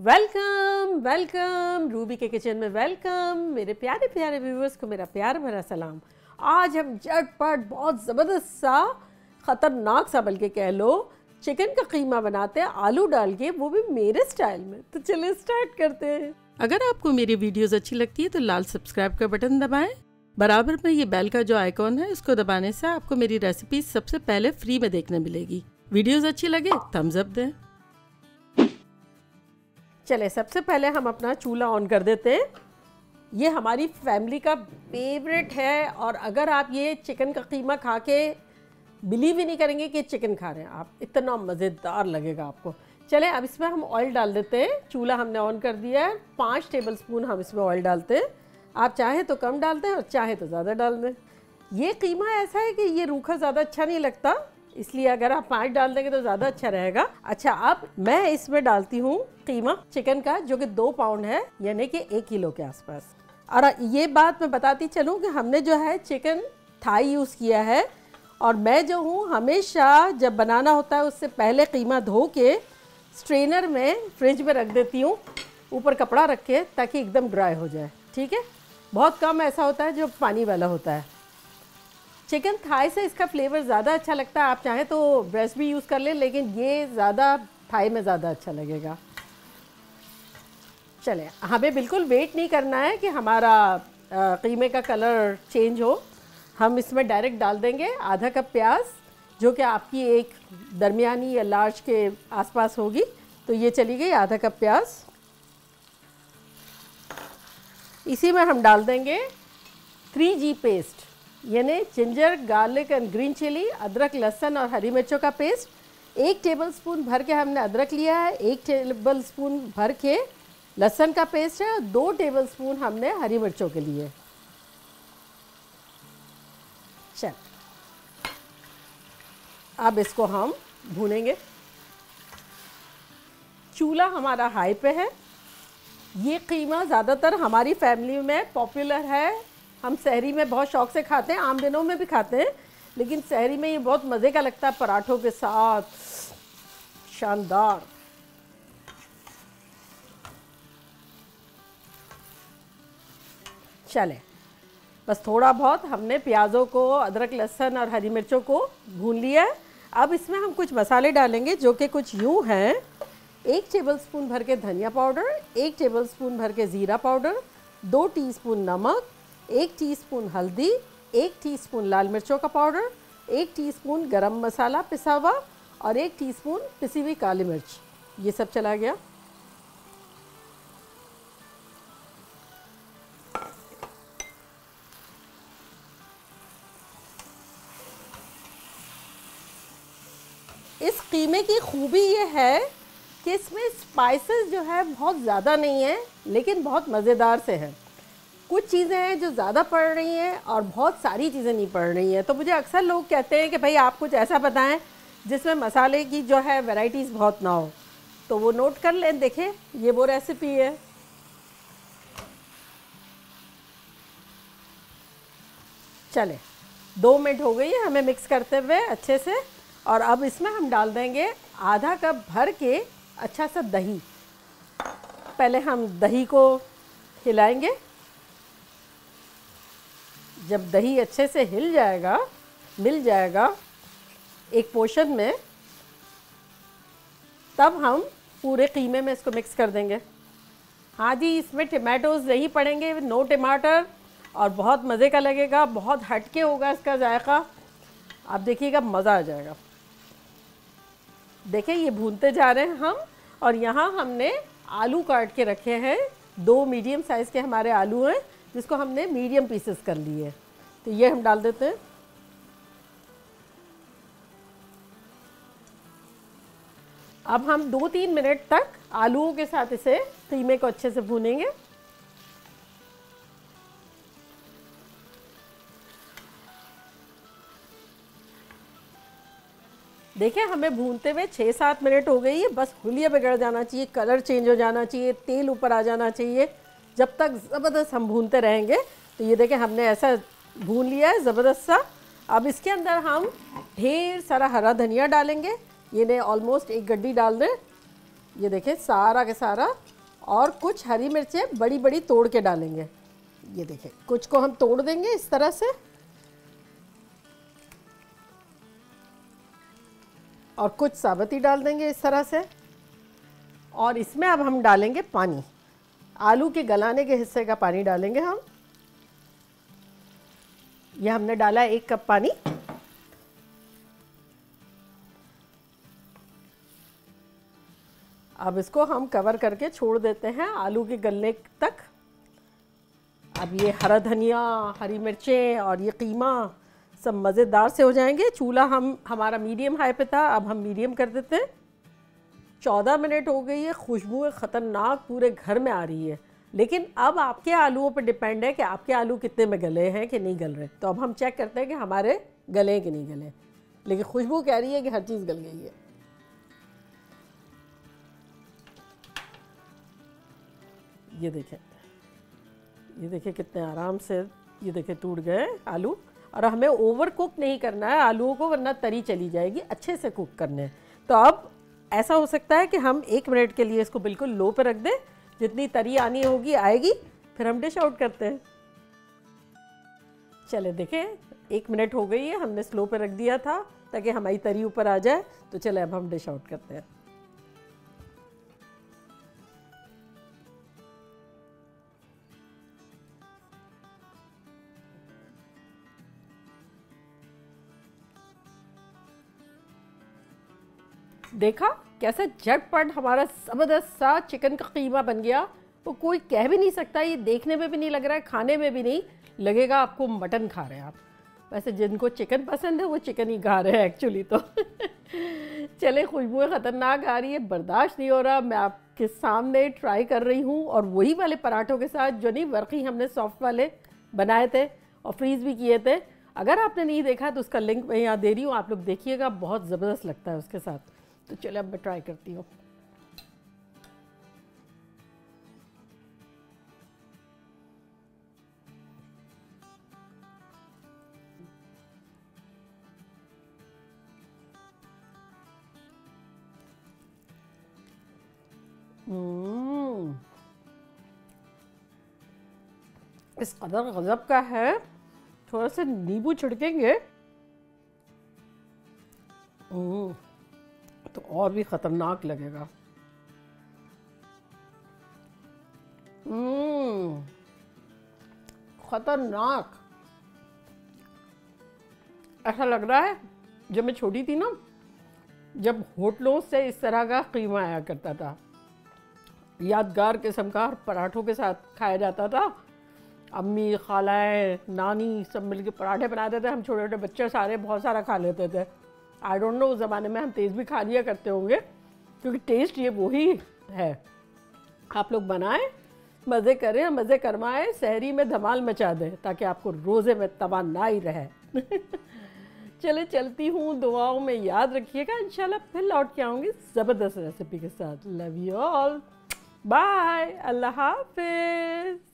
Welcome welcome Ruby के kitchen में welcome मेरे प्यारे प्यारे व्यूवर्स को मेरा प्यार भरा सलाम। आज हम झटपट, बहुत ज़बरदस्त सा, ख़तरनाक सा बल्कि कह लो चिकन का कीमा बनाते हैं, आलू डाल के, वो भी मेरे स्टाइल में। तो चलिए स्टार्ट करते हैं। अगर आपको मेरी वीडियोस अच्छी लगती है तो लाल सब्सक्राइब का बटन दबाएँ। बराबर में ये बेल का जो आइकॉन है इसको दबाने से आपको मेरी रेसिपी सबसे पहले फ्री में देखने मिलेगी। वीडियोस अच्छी लगे थम्स अप दें। चले, सबसे पहले हम अपना चूल्हा ऑन कर देते हैं। ये हमारी फैमिली का फेवरेट है और अगर आप ये चिकन का कीमा खा के बिलीव ही नहीं करेंगे कि चिकन खा रहे हैं, आप इतना मज़ेदार लगेगा आपको। चले, अब इसमें हम ऑयल डाल देते हैं। चूल्हा हमने ऑन कर दिया है। पाँच टेबल स्पून हम इसमें ऑयल डालते हैं। आप चाहें तो कम डालते हैं और चाहे तो ज़्यादा डाल दें। ये कीमा ऐसा है कि ये रूखा ज़्यादा अच्छा नहीं लगता। इसलिए अगर आप पाँच डाल देंगे तो ज़्यादा अच्छा रहेगा। अच्छा अब मैं इसमें डालती हूँ कीमा चिकन का, जो कि दो पाउंड है, यानी कि एक किलो के आसपास। और ये बात मैं बताती चलूँ कि हमने जो है चिकन थाई यूज़ किया है, और मैं जो हूँ हमेशा जब बनाना होता है उससे पहले कीमा धो के स्ट्रेनर में फ्रिज में रख देती हूँ, ऊपर कपड़ा रख के, ताकि एकदम ड्राई हो जाए। ठीक है? बहुत कम ऐसा होता है जो पानी वाला होता है। चिकन थाई से इसका फ्लेवर ज़्यादा अच्छा लगता है। आप चाहें तो ब्रेस्ट भी यूज़ कर लें, लेकिन ये ज़्यादा थाई में ज़्यादा अच्छा लगेगा। चले, हमें बिल्कुल वेट नहीं करना है कि हमारा कीमे का कलर चेंज हो। हम इसमें डायरेक्ट डाल देंगे आधा कप प्याज, जो कि आपकी एक दरमियानी या लार्ज के आसपास होगी। तो ये चली गई आधा कप प्याज। इसी में हम डाल देंगे थ्री जी पेस्ट यानी ginger garlic and green chilli अदरक, लहसन और हरी मिर्चों का पेस्ट एक टेबल स्पून भर के हमने अदरक लिया है, एक टेबल स्पून भर के लहसन का पेस्ट है और दो टेबल स्पून हमने हरी मिर्चों के लिए. चल. अब इसको हम भूनेंगे. चूल्हा हमारा हाई पे है. ये कीमा ज़्यादातर हमारी फैमिली में पॉपुलर है हम शहरी में बहुत शौक से खाते हैं, आम दिनों में भी खाते हैं, लेकिन शहरी में ये बहुत मज़े का लगता है पराठों के साथ। शानदार। चले। बस थोड़ा बहुत हमने प्याज़ों को, अदरक, लहसन और हरी मिर्चों को भून लिया है। अब इसमें हम कुछ मसाले डालेंगे जो कि कुछ यूँ हैं। एक टेबल स्पून भर के धनिया पाउडर, एक टेबल स्पून भर के ज़ीरा पाउडर, दो टीस्पून नमक एक टीस्पून हल्दी, एक टीस्पून लाल मिर्चों का पाउडर एक टीस्पून गरम मसाला पिसा हुआ और एक टीस्पून पिसी हुई काली मिर्च। ये सब चला गया। इस कीमे की खूबी ये है कि इसमें स्पाइसेस जो है बहुत ज़्यादा नहीं है, लेकिन बहुत मज़ेदार से है। कुछ चीज़ें हैं जो ज़्यादा पड़ रही हैं और बहुत सारी चीज़ें नहीं पड़ रही हैं। तो मुझे अक्सर लोग कहते हैं कि भाई, आप कुछ ऐसा बताएँ जिसमें मसाले की जो है वैरायटीज़ बहुत ना हो। तो वो नोट कर लें, देखें, ये वो रेसिपी है। चले, दो मिनट हो गई है, हमें मिक्स करते हुए अच्छे से। और अब इसमें हम डाल देंगे आधा कप भर के अच्छा सा दही। पहले हम दही को हिलाएँगे। जब दही अच्छे से हिल जाएगा, मिल जाएगा एक पोर्शन में, तब हम पूरे कीमे में इसको मिक्स कर देंगे। हाँ जी इसमें टमाटोज नहीं पड़ेंगे नो टमाटर और बहुत मज़े का लगेगा, बहुत हटके होगा इसका जायका। आप देखिएगा, मज़ा आ जाएगा। देखिए, ये भूनते जा रहे हैं हम, और यहाँ हमने आलू काट के रखे हैं। दो मीडियम साइज़ के हमारे आलू हैं, जिसको हमने मीडियम पीसेस कर लिए। तो ये हम डाल देते हैं। अब हम दो तीन मिनट तक आलूओं के साथ इसे कीमे को अच्छे से भूनेंगे। देखिए, हमें भूनते हुए छः सात मिनट हो गई है बस हुलिया बिगड़ जाना चाहिए, कलर चेंज हो जाना चाहिए, तेल ऊपर आ जाना चाहिए। जब तक ज़बरदस्त हम भूनते रहेंगे तो ये देखें हमने ऐसा भून लिया है, ज़बरदस्त सा। अब इसके अंदर हम ढेर सारा हरा धनिया डालेंगे। ये ने ऑलमोस्ट एक गड्डी डाल दें। ये देखें, सारा के सारा। और कुछ हरी मिर्चें बड़ी बड़ी तोड़ के डालेंगे। ये देखें, कुछ को हम तोड़ देंगे इस तरह से। और कुछ साबती डाल देंगे इस तरह से। और इसमें अब हम डालेंगे पानी। आलू के गलाने के हिस्से का पानी डालेंगे हम। यह हमने डाला एक कप पानी। अब इसको हम कवर करके छोड़ देते हैं आलू के गलने तक। अब ये हरा धनिया, हरी मिर्चें और ये कीमा सब मज़ेदार से हो जाएँगे। चूल्हा हम, हमारा मीडियम हाई पे था, अब हम मीडियम कर देते हैं। चौदह मिनट हो गई है, खुशबू ख़तरनाक पूरे घर में आ रही है। लेकिन अब आपके आलूओं पर डिपेंड है कि आपके आलू कितने में गले हैं कि नहीं गल रहे। तो अब हम चेक करते हैं कि हमारे गले हैं कि नहीं गले लेकिन खुशबू कह रही है कि हर चीज़ गल गई है। ये देखें ये देखें कितने आराम से ये देखें टूट गए आलू। और हमें ओवर कुक नहीं करना है, आलूओं को वरना तरी चली जाएगी, अच्छे से कुक करने। हैं तो अब ऐसा हो सकता है कि हम एक मिनट के लिए इसको बिल्कुल लो पे रख दें जितनी तरी आनी होगी, आएगी, फिर हम डिश आउट करते हैं। चले, देखें, एक मिनट हो गई है, हमने स्लो पे रख दिया था, ताकि हमारी तरी ऊपर आ जाए तो चले, अब हम डिश आउट करते हैं। देखा कैसे झटपट हमारा ज़बरदस्त सा चिकन का कीमा बन गया। वो कोई कह भी नहीं सकता, ये देखने में भी नहीं लग रहा है, खाने में भी नहीं, लगेगा आपको मटन खा रहे हैं आप। वैसे जिनको चिकन पसंद है, वो चिकन ही खा रहे हैं एक्चुअली तो। चले खुशबुएँ ख़तरनाक आ रही है, बर्दाश्त नहीं हो रहा। मैं आपके सामने ट्राई कर रही हूँ और वही वाले पराठों के साथ जो नहीं वर्की हमने सॉफ्ट वाले बनाए थे और फ्रीज़ भी किए थे। अगर आपने नहीं देखा तो उसका लिंक मैं यहाँ दे रही हूँ, आप लोग देखिएगा, बहुत ज़बरदस्त लगता है उसके साथ। तो चलो अब मैं ट्राई करती हूँ हम्म। इस कदर गजब का है थोड़ा सा नींबू छिड़केंगे हम्म। तो और भी ख़तरनाक लगेगा। हम्म, ख़तरनाक। ऐसा लग रहा है जब मैं छोटी थी ना जब होटलों से इस तरह का कीमा आया करता था। यादगार किस्म का पराठों के साथ खाया जाता था। अम्मी खालाएँ नानी सब मिलके पराठे बनाते थे। हम छोटे छोटे बच्चे सारे बहुत सारा खा लेते थे। आई डोंट नो उस ज़माने में हम तेज़ भी खा लिया करते होंगे, क्योंकि टेस्ट ये वही है आप लोग बनाएँ, मज़े करें, मज़े करवाएँ, शहरी में धमाल मचा दें, ताकि आपको रोज़े में तबा ना ही रहे। चले, चलती हूँ, दुआओं में याद रखिएगा, इंशाल्लाह फिर लौट के आऊँगी ज़बरदस्त रेसिपी के साथ। लव यू ऑल बाय अल्लाह हाफिज़.